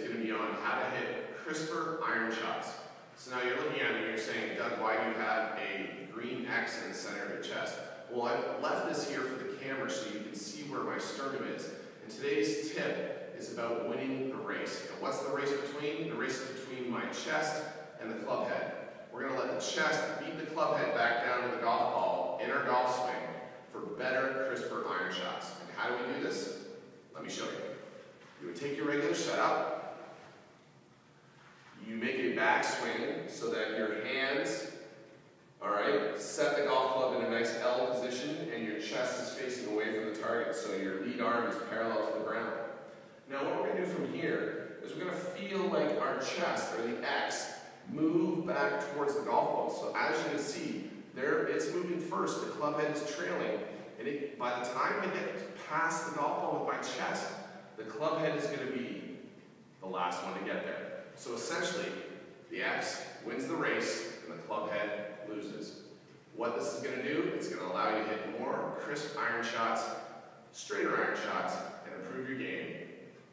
going to be on how to hit crisper iron shots. So now you're looking at me and you're saying, Doug, why do you have a green X in the center of your chest? Well, I've left this here for the camera so you can see where my sternum is. And today's tip is about winning the race. And what's the race between? The race is between my chest and the club head. We're going to let the chest beat the club head back down to the golf ball in our golf swing for better, crisper iron shots. And how do we do this? Let me show you. You would take your regular setup, you make a backswing so that your hands, all right, set the golf club in a nice L position and your chest is facing away from the target so your lead arm is parallel to the ground. Now what we're going to do from here is we're going to feel like our chest, or the X, move back towards the golf ball. So as you can see, there it's moving first, the club head is trailing, and it, by the time I get past the golf ball with my chest, the club head is going to be the last one to get there. So essentially, the X wins the race and the club head loses. What this is going to do, it's going to allow you to hit more crisp iron shots, straighter iron shots, and improve your game.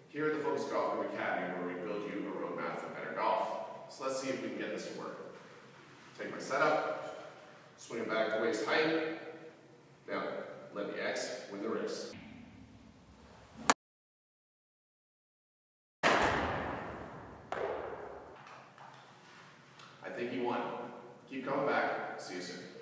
Here at the Focus Golf Group Academy, where we build you a roadmap for better golf. So let's see if we can get this to work. Take my setup, swing it back to waist height. Now, let the X win the race. I think you won. Keep coming back. See you soon.